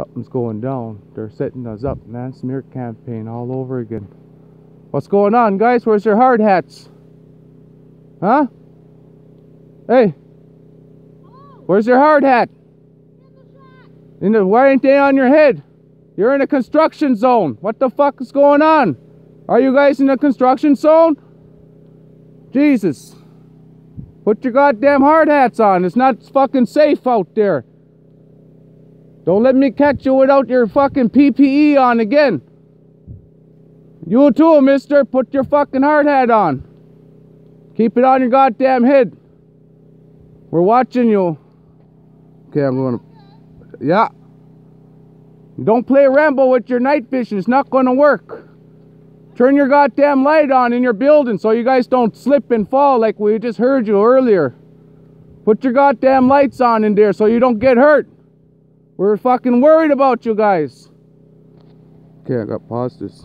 Something's going down. They're setting us up, man. Smear campaign all over again. What's going on, guys? Where's your hard hats? Huh? Hey. Where's your hard hat? In the, why ain't they on your head? You're in a construction zone. What the fuck is going on? Are you guys in a construction zone? Jesus. Put your goddamn hard hats on. It's not fucking safe out there. Don't let me catch you without your fucking PPE on again. You too, mister. Put your fucking hard hat on. Keep it on your goddamn head. We're watching you. Okay, I'm going to. Yeah. Don't play Rambo with your night vision. It's not going to work. Turn your goddamn light on in your building so you guys don't slip and fall like we just heard you earlier. Put your goddamn lights on in there so you don't get hurt. We're fucking worried about you guys. Okay, I got pause this.